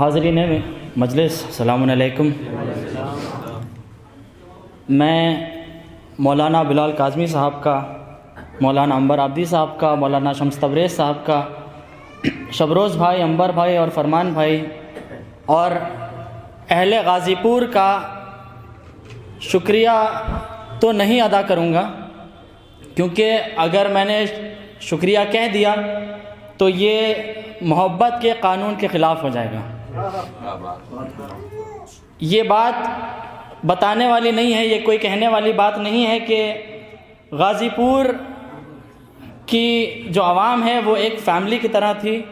हाजरीन मजलिस सलामकुम मैं मौलाना बिलाल काजमी साहब का, मौलाना अंबर आबदी साहब का, मौलाना शम्स तबरेज़ साहब का, शबरोज़ भाई, अंबर भाई और फरमान भाई और अहले गाज़ीपुर का शुक्रिया तो नहीं अदा करूँगा, क्योंकि अगर मैंने शुक्रिया कह दिया तो ये मोहब्बत के कानून के ख़िलाफ़ हो जाएगा। ये बात बताने वाली नहीं है, ये कोई कहने वाली बात नहीं है कि गाज़ीपुर की जो आवाम है, वो एक फ़ैमिली की तरह थी।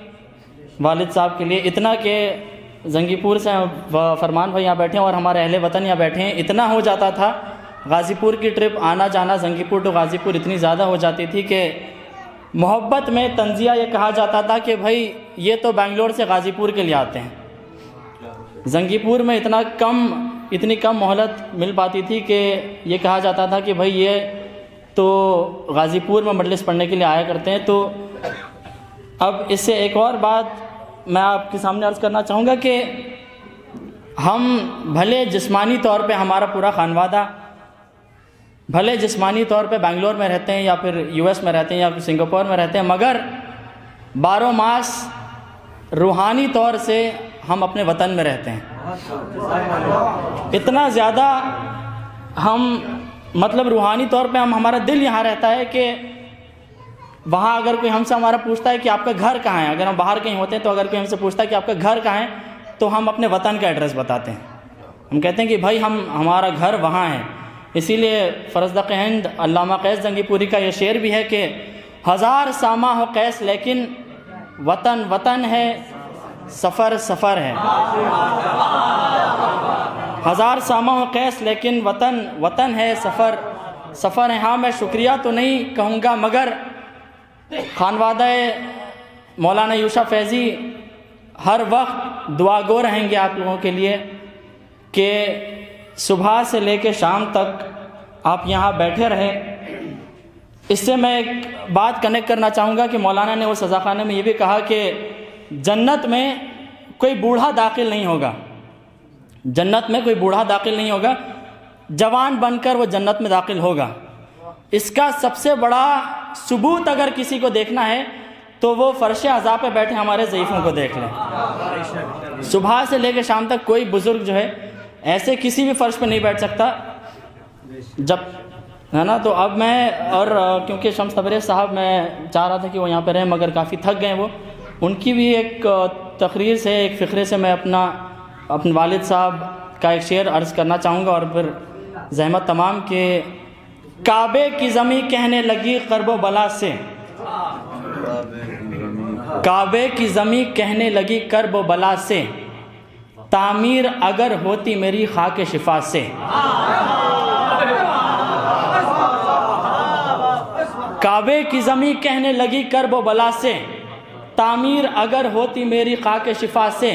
वालिद साहब के लिए इतना कि जंगीपुर से फरमान भाई यहाँ बैठे हैं और हमारे अहले वतन यहाँ बैठे हैं, इतना हो जाता था। गाज़ीपुर की ट्रिप आना जाना, जंगीपुर टू गाज़ीपुर इतनी ज़्यादा हो जाती थी कि मोहब्बत में तंजिया ये कहा जाता था कि भाई, ये तो बेंगलोर से गाज़ीपुर के लिए आते हैं। जंगीपुर में इतना कम, इतनी कम मोहलत मिल पाती थी कि ये कहा जाता था कि भाई ये तो गाज़ीपुर में मजलिस पढ़ने के लिए आया करते हैं। तो अब इससे एक और बात मैं आपके सामने अर्ज़ करना चाहूँगा कि हम भले जिस्मानी तौर पे हमारा पूरा खानवादा, भले जिस्मानी तौर पे बेंगलोर में रहते हैं या फिर यूएस में रहते हैं या फिर सिंगापुर में रहते हैं, मगर बारह मास रूहानी तौर से हम अपने वतन में रहते हैं। इतना ज़्यादा हम मतलब रूहानी तौर पे हम, हमारा दिल यहाँ रहता है कि वहाँ अगर कोई हमसे हमारा पूछता है कि आपका घर कहाँ है, अगर हम बाहर कहीं होते हैं तो अगर कोई हमसे पूछता है कि आपका घर कहाँ है तो हम अपने वतन का एड्रेस बताते हैं। हम कहते हैं कि भाई हम, हमारा घर वहाँ है। इसीलिए फ़रजद हिंद, अल्लामा कैस जंगीपुरी का ये शेर भी है कि, हज़ार सामा हो कैस, लेकिन वतन वतन है सफ़र सफ़र है। हज़ार सामा कैस, लेकिन वतन वतन है सफ़र। सफ़र है हाँ मैं शुक्रिया तो नहीं कहूँगा, मगर खानवादा मौलाना यूशा फैज़ी हर वक्त दुआ गो रहेंगे आप लोगों के लिए कि सुबह से लेकर शाम तक आप यहाँ बैठे रहें। इससे मैं एक बात कनेक्ट करना चाहूँगा कि मौलाना ने उस सज़ाखाने में ये भी कहा कि जन्नत में कोई बूढ़ा दाखिल नहीं होगा। जन्नत में कोई बूढ़ा दाखिल नहीं होगा। जवान बनकर वो जन्नत में दाखिल होगा। इसका सबसे बड़ा सबूत अगर किसी को देखना है तो वो फ़र्श अज़ा पे बैठे हमारे ज़यीफ़ों को देख लें। सुबह से लेकर शाम तक कोई बुज़ुर्ग जो है, ऐसे किसी भी फ़र्श पे नहीं बैठ सकता। जब, है ना तो अब मैं और, क्योंकि शम्स तबरेज़ साहब, मैं चाह रहा था कि वो यहाँ पे रहें, मगर काफ़ी थक गए वो। उनकी भी एक तकरीर से, एक फ़िक्रे से मैं अपना, अपने वालिद साहब का एक शेर अर्ज़ करना चाहूँगा और फिर जहमत तमाम के काबे की ज़मी कहने लगी करबो बला से। काबे की ज़मी कहने लगी करब बला से। तामीर अगर होती मेरी खाक शिफा से। काबे की ज़मी कहने लगी करब बला से। तामीर अगर होती मेरी खाक शिफा से,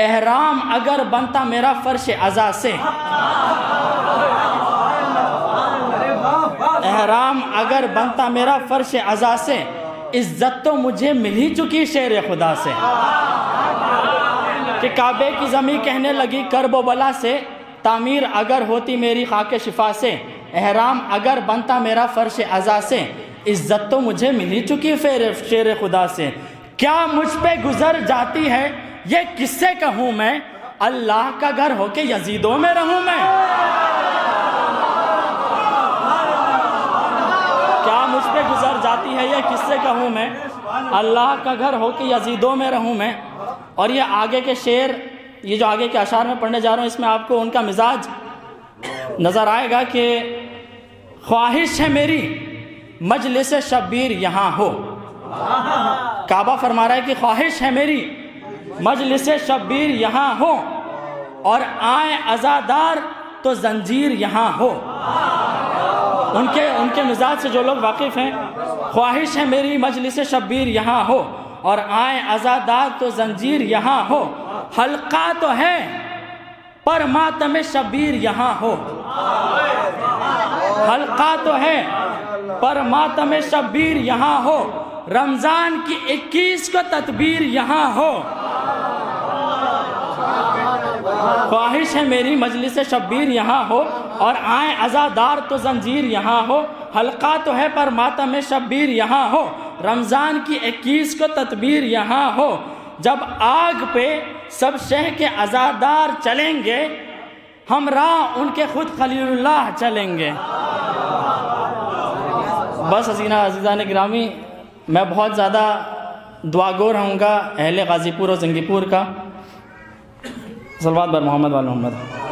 एहराम अगर बनता मेरा फ़र्श अज़ा से। एहराम अगर बनता मेरा फ़र्श अज़ा से, इज़्ज़त तो मुझे मिल ही चुकी शेर खुदा से। कि काबे की ज़मी कहने लगी करबो बला से, तामीर अगर होती मेरी खाक शिफा से, एहराम अगर बनता मेरा फ़र्श अज़ा से, इज़्ज़त तो मुझे मिल ही चुकी फेर शेर खुदा से। क्या मुझ पे गुजर जाती है? ये किससे कहूँ मैं? अल्लाह का घर होके यजीदों में रहूँ मैं। क्या मुझ पे गुजर जाती है? ये किससे कहूँ मैं? अल्लाह का घर हो कि यजीदों में रहूँ मैं। और ये आगे के शेर, ये जो आगे के अशार में पढ़ने जा रहा हूँ, इसमें आपको उनका मिजाज नज़र आएगा कि ख्वाहिश है मेरी मजलिस शब्बीर यहाँ हो। काबा फरमा रहा है कि ख्वाहिश है मेरी, मजलिस शब्बीर यहाँ हो और आए अज़ादार तो जंजीर यहाँ हो। उनके उनके मिजाज से जो लोग वाकिफ़ हैं, ख्वाहिश है मेरी, मजलिस शब्बीर यहाँ हो और आए आज़ादार तो जंजीर यहाँ हो। हल्का तो है, पर मातम शब्बीर यहाँ हो। हल्का तो है, पर मातम शब्बीर यहाँ हो। रमज़ान की 21 को तदबीर यहाँ हो। ख्वाहिश है मेरी मजलिस शब्बीर यहाँ हो और आए अजादार तो जंजीर यहाँ हो। हल्का तो है पर माता में शब्बीर यहाँ हो। रमज़ान की इक्कीस को तदबीर यहाँ हो। जब आग पे सब शह के अजादार चलेंगे, हम राह उनके खुद खलील्लाह चलेंगे। बस हसीना अजीज़ा ने ग्रामी मैं बहुत ज़्यादा दुआगो रहूँगा अहल गाज़ीपुर और जंगीपुर का। सलवाद बर मोहम्मद वाल मोहम्मद।